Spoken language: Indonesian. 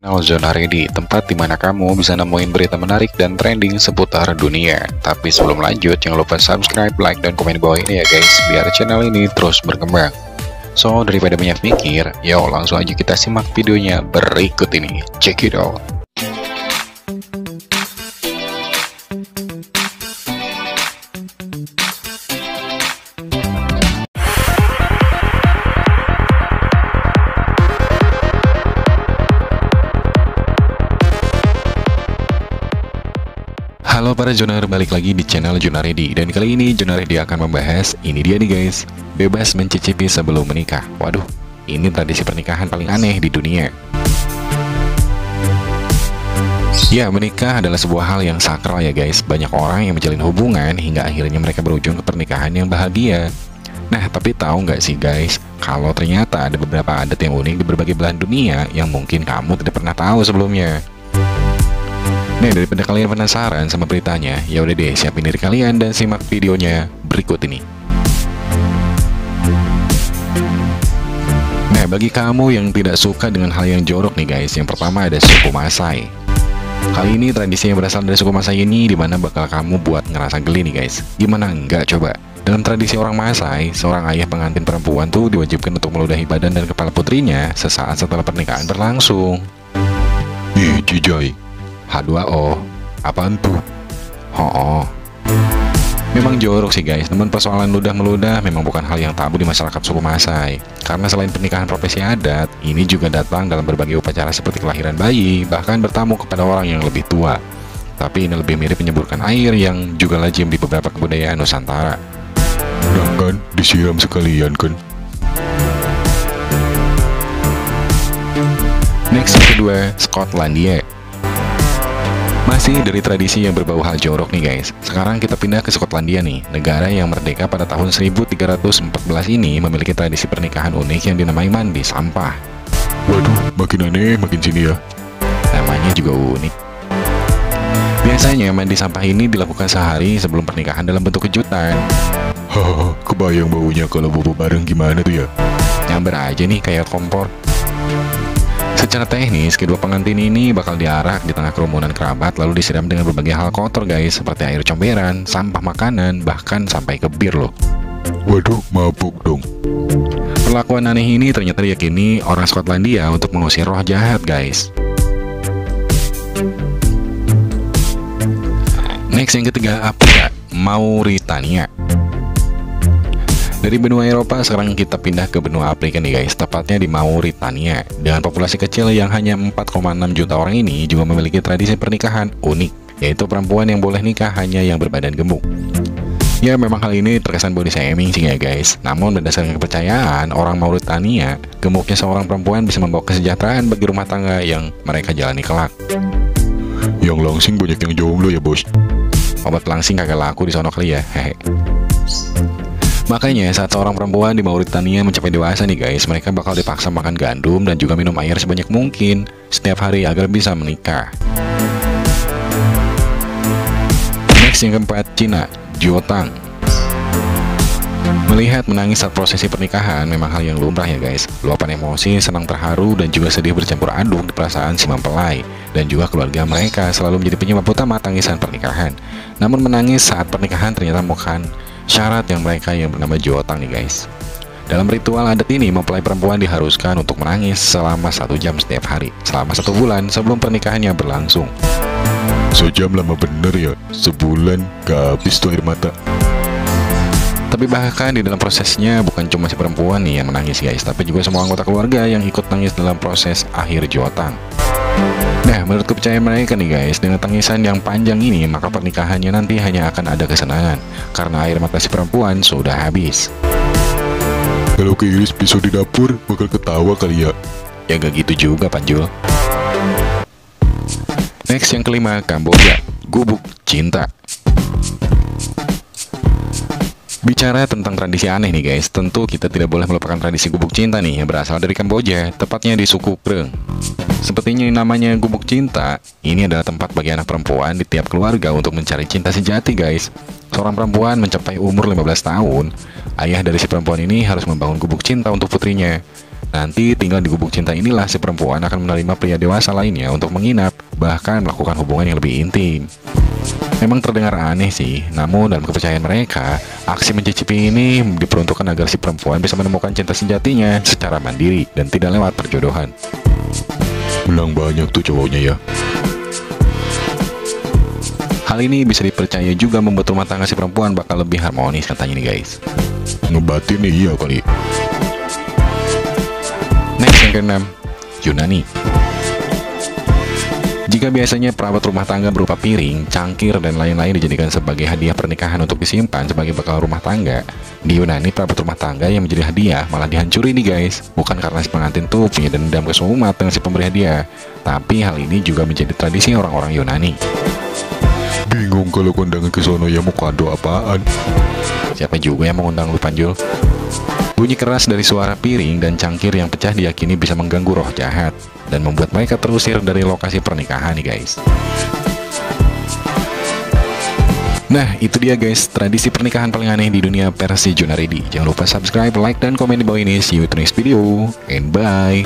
Channel Zona Ready, tempat di mana kamu bisa nemuin berita menarik dan trending seputar dunia. Tapi sebelum lanjut, jangan lupa subscribe, like, dan komen di bawah ini ya guys, biar channel ini terus berkembang. So, daripada banyak mikir, yuk langsung aja kita simak videonya berikut ini. Check it out. Halo para Jonar, balik lagi di channel Jonar Ready Dan kali ini Jonar Ready akan membahas Ini dia nih guys Bebas mencicipi sebelum menikah. Waduh, ini tradisi pernikahan paling aneh di dunia. Ya, menikah adalah sebuah hal yang sakral ya guys. Banyak orang yang menjalin hubungan Hingga akhirnya mereka berujung ke pernikahan yang bahagia. Nah, tapi tahu nggak sih guys Kalau ternyata ada beberapa adat yang unik di berbagai belahan dunia Yang mungkin kamu tidak pernah tahu sebelumnya Nah, daripada kalian penasaran sama beritanya, ya udah deh siapin diri kalian dan simak videonya berikut ini. Nah, bagi kamu yang tidak suka dengan hal yang jorok nih guys, yang pertama ada suku Masai. Kali ini tradisi yang berasal dari suku Masai ini di mana bakal kamu buat ngerasa geli nih guys. Gimana enggak coba? Dalam tradisi orang Masai, seorang ayah pengantin perempuan tuh diwajibkan untuk meludahi badan dan kepala putrinya sesaat setelah pernikahan berlangsung. Ih, Jijai, H2O apaan tuh? Oh, Memang jorok sih guys, namun persoalan ludah meludah memang bukan hal yang tabu di masyarakat suku Masai. Karena selain pernikahan profesi adat, ini juga datang dalam berbagai upacara seperti kelahiran bayi, bahkan bertamu kepada orang yang lebih tua. Tapi ini lebih mirip menyemburkan air yang juga lazim di beberapa kebudayaan Nusantara. Nah kan, disiram sekalian kan? Next yang kedua, Skotlandia. Masih dari tradisi yang berbau hal jorok nih guys. Sekarang kita pindah ke Skotlandia nih Negara yang merdeka pada tahun 1314 ini Memiliki tradisi pernikahan unik yang dinamai mandi sampah. Waduh, makin aneh makin sini ya. Namanya juga unik. Biasanya mandi sampah ini dilakukan sehari sebelum pernikahan dalam bentuk kejutan. Hahaha, kebayang baunya kalau bobo bareng gimana tuh ya? Nyamber aja nih kayak kompor Secara teknis, kedua pengantin ini bakal diarak di tengah kerumunan kerabat lalu disiram dengan berbagai hal kotor guys, seperti air comberan, sampah makanan, bahkan sampai ke bir loh. Waduh, mabuk dong. Perlakuan aneh ini ternyata diyakini orang Skotlandia untuk mengusir roh jahat guys. Next yang ketiga, apa? Mauritania. Dari benua Eropa, sekarang kita pindah ke benua Afrika nih guys, tepatnya di Mauritania. Dengan populasi kecil yang hanya 4,6 juta orang ini juga memiliki tradisi pernikahan unik, yaitu perempuan yang boleh nikah hanya yang berbadan gemuk. Ya memang hal ini terkesan body shaming sih ya guys. Namun berdasarkan kepercayaan orang Mauritania Gemuknya seorang perempuan bisa membawa kesejahteraan bagi rumah tangga yang mereka jalani kelak. Yang langsing banyak yang jomblo ya bos. Obat langsing kagak laku di sono kali ya hehe Makanya saat seorang perempuan di Mauritania mencapai dewasa nih guys, mereka bakal dipaksa makan gandum dan juga minum air sebanyak mungkin setiap hari agar bisa menikah. Next yang keempat, Cina, Jiotang. Melihat menangis saat prosesi pernikahan memang hal yang lumrah ya guys. Luapan emosi, senang terharu, dan juga sedih bercampur aduk di perasaan si mempelai. Dan juga keluarga mereka selalu menjadi penyebab utama tangisan pernikahan. Namun menangis saat pernikahan ternyata bukan syarat yang mereka yang bernama Jotang nih guys. Dalam ritual adat ini, mempelai perempuan diharuskan untuk menangis selama satu jam setiap hari, selama satu bulan sebelum pernikahannya berlangsung. Sejam lama bener ya, sebulan gak habis tuh air mata. Tapi bahkan di dalam prosesnya bukan cuma si perempuan nih yang menangis guys, tapi juga semua anggota keluarga yang ikut nangis dalam proses akhir jotang. Nah, menurut kepercayaan mereka nih guys, dengan tangisan yang panjang ini, maka pernikahannya nanti hanya akan ada kesenangan, karena air mata si perempuan sudah habis. Kalau keiris pisau di dapur, bakal ketawa kali ya. Ya gak gitu juga, Panjul. Next yang kelima, Kamboja. Gubuk Cinta. Bicara tentang tradisi aneh nih guys, tentu kita tidak boleh melupakan tradisi gubuk cinta nih yang berasal dari Kamboja, tepatnya di suku Kreng. Sepertinya namanya gubuk cinta, ini adalah tempat bagi anak perempuan di tiap keluarga untuk mencari cinta sejati guys. Seorang perempuan mencapai umur 15 tahun, ayah dari si perempuan ini harus membangun gubuk cinta untuk putrinya. Nanti tinggal di gubuk cinta inilah si perempuan akan menerima pria dewasa lainnya untuk menginap, bahkan melakukan hubungan yang lebih intim. Memang terdengar aneh sih, namun dalam kepercayaan mereka, aksi mencicipi ini diperuntukkan agar si perempuan bisa menemukan cinta sejatinya secara mandiri dan tidak lewat perjodohan. Ulang banyak tuh cowoknya ya. Hal ini bisa dipercaya juga membuat rumah tangga si perempuan bakal lebih harmonis katanya nih guys. Ngebatin nih iya kali. Next yang keenam, Yunani. Jika biasanya perabot rumah tangga berupa piring, cangkir, dan lain-lain dijadikan sebagai hadiah pernikahan untuk disimpan sebagai bekal rumah tangga, di Yunani perabot rumah tangga yang menjadi hadiah malah dihancuri nih guys. Bukan karena si pengantin tuh punya dendam kesumat dengan si pemberi hadiah, tapi hal ini juga menjadi tradisi orang-orang Yunani. Bingung kalau kondangan ke sono ya mau kado apaan. Siapa juga yang mengundang lu Panjul? Bunyi keras dari suara piring dan cangkir yang pecah diyakini bisa mengganggu roh jahat dan membuat mereka terusir dari lokasi pernikahan nih guys. Nah, itu dia guys, tradisi pernikahan paling aneh di dunia versi Junaredi. Jangan lupa subscribe, like, dan komen di bawah ini. See you in the next video, and bye!